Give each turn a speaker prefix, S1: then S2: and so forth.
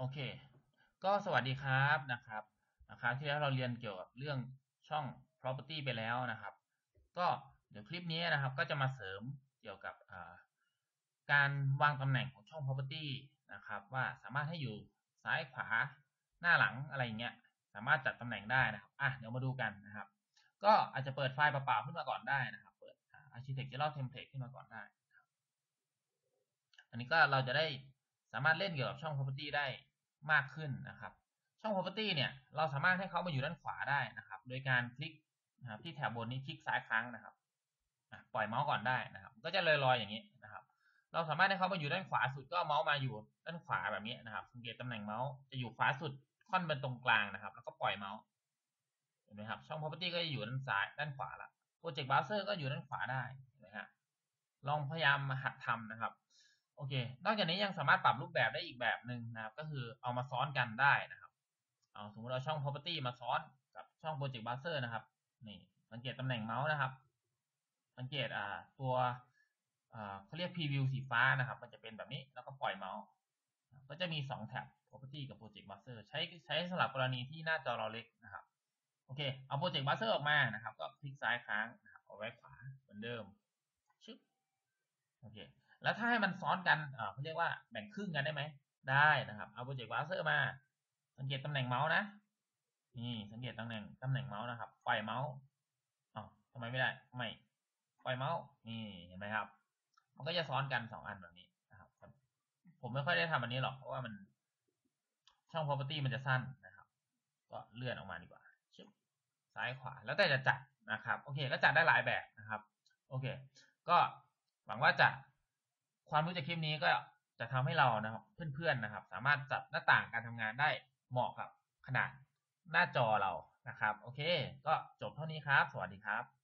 S1: โอเค ก็สวัสดีครับนะครับนะครับที่แล้วเราเรียนเกี่ยวกับเรื่องช่อง property ไปแล้วนะครับ ก็เดี๋ยวคลิปนี้นะครับก็จะมาเสริมเกี่ยวกับการวางตำแหน่งของช่อง property นะครับ ว่าสามารถให้อยู่ซ้ายขวาหน้าหลังอะไรเงี้ยสามารถจัดตำแหน่งได้นะครับอะเดี๋ยวมาดูกันนะครับ ก็อาจจะเปิดไฟล์เปล่าๆขึ้นมาก่อนได้นะครับ เปิด architectural template ขึ้นมาก่อนได้ อันนี้ก็เราจะได้สามารถเล่นเกี่ยวกับช่อง property ได้ มากขึ้นนะครับ ช่อง property เนี่ยเราสามารถให้เขามาอยู่ด้านขวาได้นะครับ โดยการคลิกนะครับที่แถบบนนี้คลิกซ้ายครั้งนะครับปล่อยเมาส์ก่อนได้นะครับ ก็จะลอยๆอย่างนี้นะครับ เราสามารถให้เขามาอยู่ด้านขวาสุดก็เมาส์มาอยู่ด้านขวาแบบนี้นะครับ สังเกตตำแหน่งเมาส์จะอยู่ขวาสุดค่อนเป็นตรงกลางนะครับ แล้วก็ปล่อยเมาส์เห็นไหมครับ ช่อง property ก็จะอยู่ด้านซ้ายด้านขวาละโปรเจกต์บราว์เซอร์ก็อยู่ด้านขวาได้นไหมฮะลองพยายามมาหัดทำนะครับ โอเค นอกจากนี้ยังสามารถปรับรูปแบบได้อีกแบบหนึ่งนะครับ ก็คือ เอามาซ้อนกันได้นะครับ เอาสมมติเราช่อง property มาซ้อนกับช่อง project browser นะครับ นี่สังเกตตำแหน่งเมาส์นะครับ สังเกตอ่าตัวอ่าเขาเรียก preview สีฟ้านะครับ มันจะเป็นแบบนี้แล้วก็ปล่อยเมาส์ ก็จะมี 2 แท็บ property กับ project browser ใช้ใช้สำหรับกรณีที่หน้าจอเราเล็กนะครับ โอเค เอา project browser ออกมานะครับ ก็คลิกซ้ายค้างนะครับเอาไว้ขวาเหมือนเดิม ชึบ โอเค แล้วถ้าให้มันซ้อนกันเขาเรียกว่าแบ่งครึ่งกันได้ไหม ได้นะครับเอา project browser มา สังเกตตำแหน่งเมาส์นะ นี่สังเกตตำแหน่งตำแหน่งเมาส์นะครับปล่อยเมาส์อ๋อทำไมไม่ได้ไม่ปล่อยเมาส์นี่เห็นไหมครับ มันก็จะซ้อนกันสองอันแบบนี้นะครับผมไม่ค่อยได้ทำอันนี้หรอกเพราะว่ามันช่อง property มันจะสั้นนะครับ ก็เลื่อนออกมาดีกว่าชิบซ้ายขวาแล้วแต่จะจัดนะครับโอเคก็จัดได้หลายแบบนะครับ โอเค ก็หวังว่าจะความรู้จากคลิปนี้ก็ จะทำให้เรานะครับเพื่อนๆนะครับ สามารถจัดหน้าต่างการทำงานได้เหมาะกับขนาดหน้าจอเรานะครับ โอเค ก็จบเท่านี้ครับ สวัสดีครับ